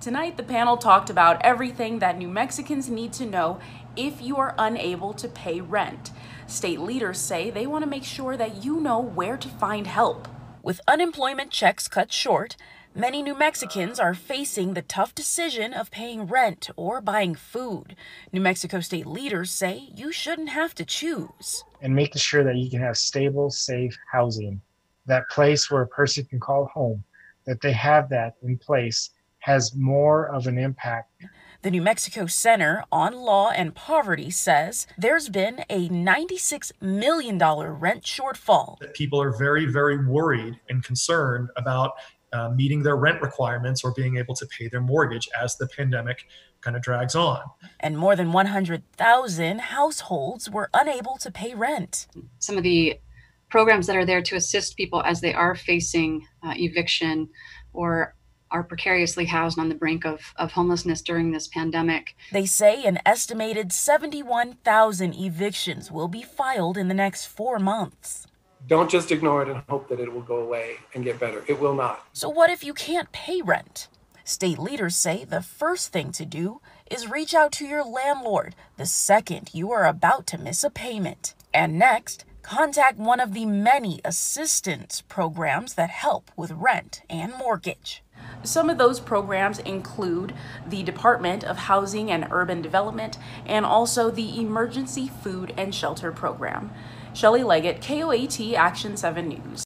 Tonight, the panel talked about everything that New Mexicans need to know if you are unable to pay rent. State leaders say they want to make sure that you know where to find help. With unemployment checks cut short, many New Mexicans are facing the tough decision of paying rent or buying food. New Mexico state leaders say you shouldn't have to choose. And making sure that you can have stable, safe housing, that place where a person can call home, that they have that in place has more of an impact. The New Mexico Center on Law and Poverty says there's been a $96 million rent shortfall. People are very, very worried and concerned about uh, meeting their rent requirements or being able to pay their mortgage as the pandemic kind of drags on. And more than 100,000 households were unable to pay rent. Some of the programs that are there to assist people as they are facing uh, eviction or are precariously housed on the brink of, of homelessness during this pandemic. They say an estimated 71,000 evictions will be filed in the next four months. Don't just ignore it and hope that it will go away and get better. It will not. So, what if you can't pay rent? State leaders say the first thing to do is reach out to your landlord the second you are about to miss a payment. And next, contact one of the many assistance programs that help with rent and mortgage. Some of those programs include the Department of Housing and Urban Development and also the Emergency Food and Shelter Program. Shelley Leggett, KOAT Action 7 News.